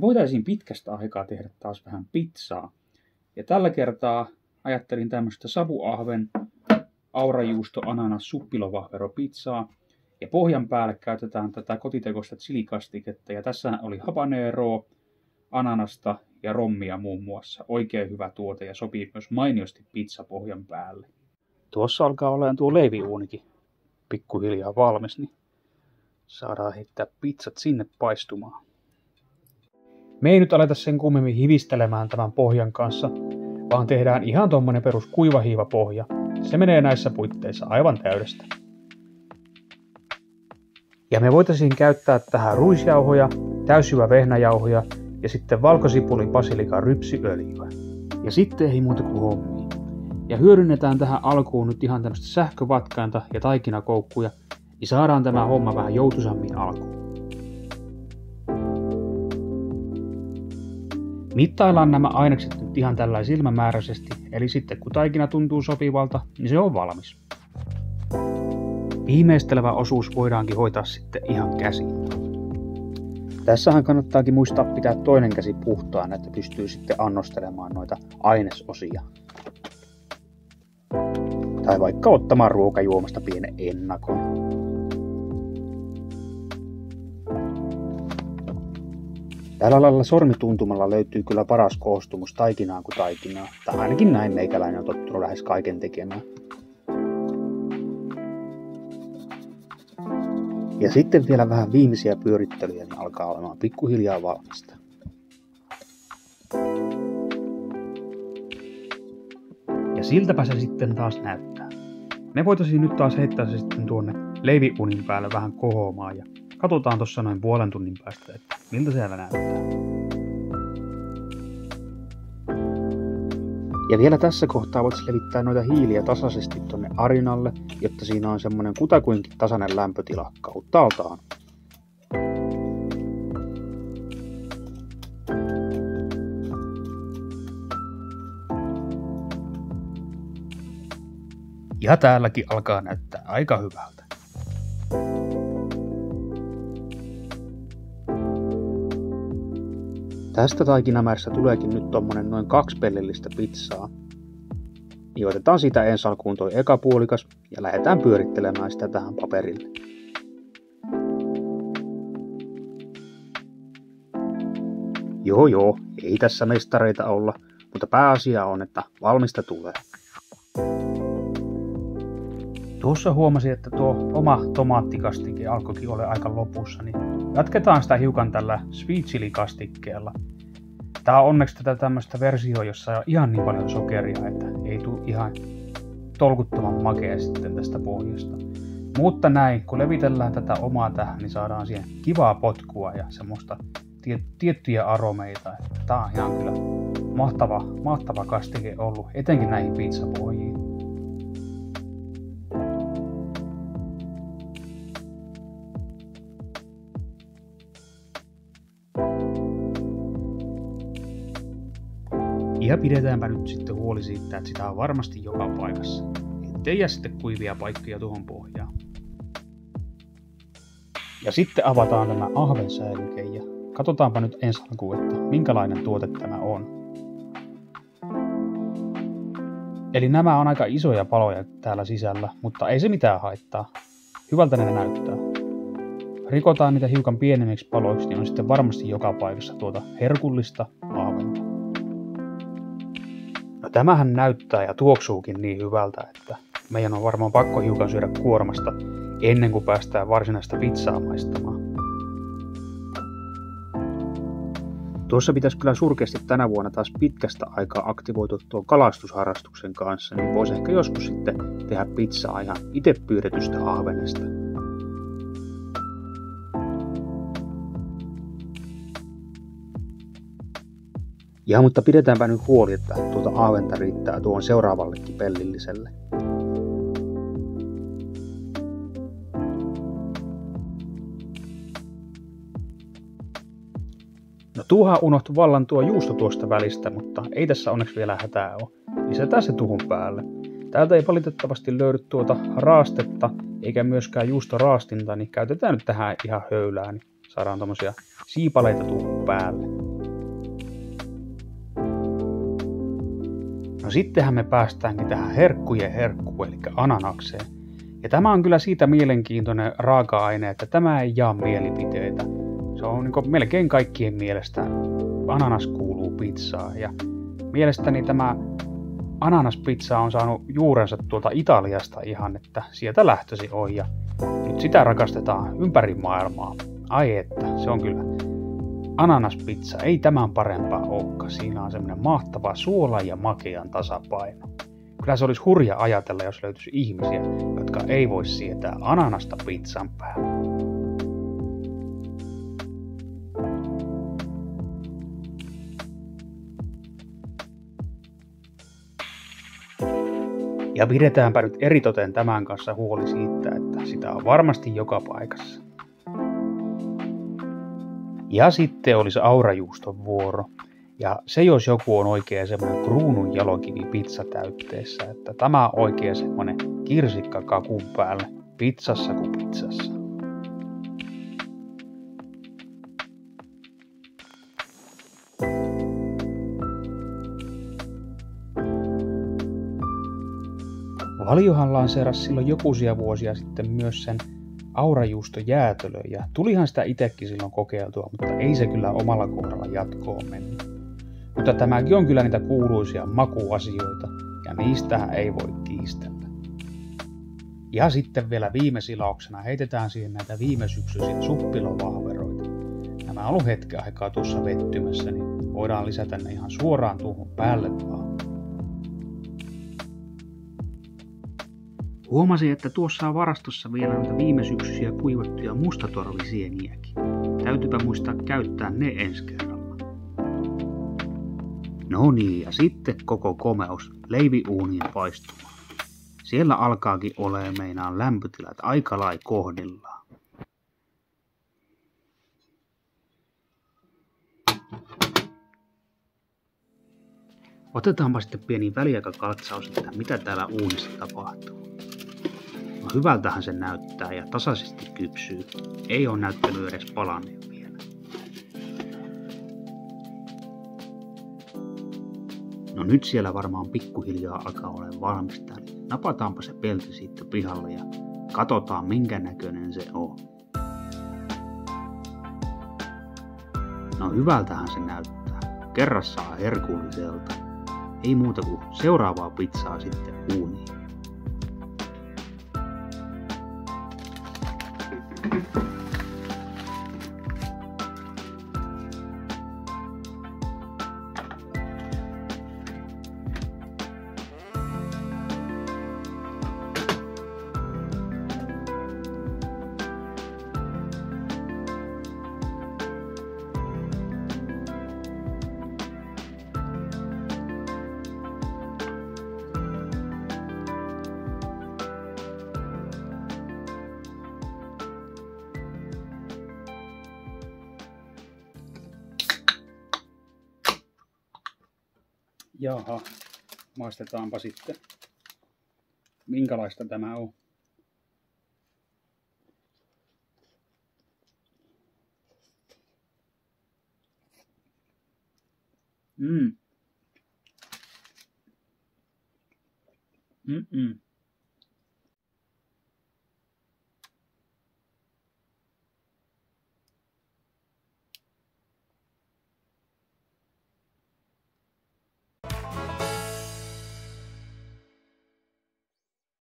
Voitaisiin pitkästä aikaa tehdä taas vähän pizzaa. Ja tällä kertaa ajattelin tämmöistä savuahven, aurajuusto, ananas, suppilovahvero pizzaa. Ja pohjan päälle käytetään tätä kotitekoista chilikastiketta. Ja tässä oli habanero, ananasta ja rommia muun muassa. Oikein hyvä tuote ja sopii myös mainiosti pizza pohjan päälle. Tuossa alkaa olemaan tuo leiviuunikin pikkuhiljaa valmis, niin saadaan heittää pizzat sinne paistumaan. Me ei nyt aleta sen kummemmin hivistelemään tämän pohjan kanssa, vaan tehdään ihan tuommoinen perus kuivahiivapohja. Se menee näissä puitteissa aivan täydestä. Ja me voitaisiin käyttää tähän ruisjauhoja, täysjyvä vehnäjauhoja ja sitten valkosipuli basilika rypsiöljyä. Ja sitten ei muuta kuin hommia. Ja hyödynnetään tähän alkuun nyt ihan tämmöistä sähkövatkainta ja taikinakoukkuja, niin saadaan tämä homma vähän joutuisammin alkuun. Mittaillaan nämä ainekset nyt ihan tällä silmämääräisesti, eli sitten kun taikina tuntuu sopivalta, niin se on valmis. Viimeistelevä osuus voidaankin hoitaa sitten ihan käsin. Tässähän kannattaakin muistaa pitää toinen käsi puhtaana, että pystyy sitten annostelemaan noita ainesosia. Tai vaikka ottamaan ruokajuomasta pienen ennakon. Tällä lailla sormituntumalla löytyy kyllä paras koostumus taikinaa kuin taikinaa, tai ainakin näin meikäläinen on tottunut lähes kaiken tekemään. Ja sitten vielä vähän viimeisiä pyörittelyjä, niin alkaa olemaan pikkuhiljaa valmista. Ja siltäpä se sitten taas näyttää. Me voitaisiin nyt taas heittää se sitten tuonne leiviunin päälle vähän kohoamaan ja katsotaan tuossa noin puolen tunnin päästä, että miltä siellä näyttää. Ja vielä tässä kohtaa voit levittää noita hiiliä tasaisesti tonne arinalle, jotta siinä on semmonen kutakuinkin tasainen lämpötila kauttaaltaan. Ja täälläkin alkaa näyttää aika hyvältä. Tästä taikinamäärästä tuleekin nyt tommonen noin kaksi pellillistä pizzaa. Niin otetaan siitä ensi alkuun toi eka puolikas ja lähdetään pyörittelemään sitä tähän paperille. Joo joo, ei tässä mestareita olla, mutta pääasia on, että valmista tulee. Tuossa huomasin, että tuo oma tomaattikastike alkoikin ole aika lopussa, niin jatketaan sitä hiukan tällä sweet chili kastikkeella. Tää on onneksi tätä tämmöistä versiota, jossa on ihan niin paljon sokeria, että ei tule ihan tolkuttoman makea sitten tästä pohjasta. Mutta näin, kun levitellään tätä omaa tähän, niin saadaan siihen kivaa potkua ja semmoista tie- tiettyjä aromeita. Tää on ihan kyllä mahtava, mahtava kastike ollut, etenkin näihin pizzapohjiin. Ja pidetäänpä nyt sitten huoli siitä, että sitä on varmasti joka paikassa. Ettei jää sitten kuivia paikkoja tuohon pohjaan. Ja sitten avataan tämä ahvensäilyke ja katsotaanpa nyt ensi alkuun, että minkälainen tuote tämä on. Eli nämä on aika isoja paloja täällä sisällä, mutta ei se mitään haittaa. Hyvältä ne näyttää. Rikotaan niitä hiukan pienemmiksi paloiksi, niin on sitten varmasti joka paikassa tuota herkullista ahventa. Tämähän näyttää ja tuoksuukin niin hyvältä, että meidän on varmaan pakko hiukan syödä kuormasta ennen kuin päästään varsinaista pizzaa maistamaan. Tuossa pitäisi kyllä surkeasti tänä vuonna taas pitkästä aikaa aktivoitua tuon kalastusharrastuksen kanssa, niin voisi ehkä joskus sitten tehdä pizzaa ihan itse pyydetystä ahvenesta. Ja mutta pidetäänpä nyt huoli, että tuota aaventa riittää tuon seuraavallekin pellilliselle. No tuohan unohtui vallan tuo juusto tuosta välistä, mutta ei tässä onneksi vielä hätää ole. Lisätään se tuhun päälle. Täältä ei valitettavasti löydy tuota raastetta, eikä myöskään juustoraastinta, niin käytetään nyt tähän ihan höylää, niin saadaan tommosia siipaleita tuhun päälle. No sittenhän me päästäänkin tähän herkkujen herkkuun, eli ananakseen. Ja tämä on kyllä siitä mielenkiintoinen raaka-aine, että tämä ei jaa mielipiteitä. Se on niin melkein kaikkien mielestä ananas kuuluu pizzaan. Ja mielestäni tämä ananaspizza on saanut juurensa tuolta Italiasta ihan, että sieltä lähtösi on. Ja nyt sitä rakastetaan ympäri maailmaa. Ai että, se on kyllä ananaspizza. Ei tämän parempaa olekaan. Siinä on semmoinen mahtava suola ja makean tasapaino. Kyllä se olisi hurja ajatella, jos löytyisi ihmisiä, jotka ei voi sietää ananasta pizzan päällä. Ja pidetäänpä nyt eritoten tämän kanssa huoli siitä, että sitä on varmasti joka paikassa. Ja sitten olisi aurajuuston vuoro. Ja se jos joku on oikein semmoinen kruunun jalokivi pizzatäytteessä, että tämä on oikein semmoinen kirsikka kakun päälle pizzassa kuin pizzassa. Valiohan lanseerasi silloin jokuisia vuosia sitten myös sen aurajuusto jäätölö ja tulihan sitä itsekin silloin kokeiltua, mutta ei se kyllä omalla kohdalla jatkoon mennyt. Mutta tämäkin on kyllä niitä kuuluisia makuasioita ja niistähän ei voi kiistellä. Ja sitten vielä viime silauksena heitetään siihen näitä viime syksyisiä suppilovahveroita. Nämä on ollut hetken aikaa tuossa vettymässä, niin voidaan lisätä ne ihan suoraan tuohon päälle vaan. Huomasin, että tuossa on varastossa vielä noita viime syksyisiä kuivattuja mustatorvisieniäkin. Täytyypä muistaa käyttää ne ensi kerralla. No niin, ja sitten koko komeus leiviuuniin paistumaan. Siellä alkaakin olemaan meinaan lämpötilat aika lai kohdillaan. Otetaanpa sitten pieni väliaikakaltsaus, että mitä täällä uunissa tapahtuu. Hyvältähän se näyttää ja tasaisesti kypsyy. Ei ole näyttänyt edes palanneen vielä. No nyt siellä varmaan pikkuhiljaa alkaa olla valmista. Napataanpa se pelti siitä pihalle ja katsotaan minkä näköinen se on. No hyvältähän se näyttää. Kerrassaan herkulliselta. Ei muuta kuin seuraavaa pizzaa sitten uuniin. Thank you. Jaha, maistetaanpa sitten. Minkälaista tämä on? Mm. Mm-mm.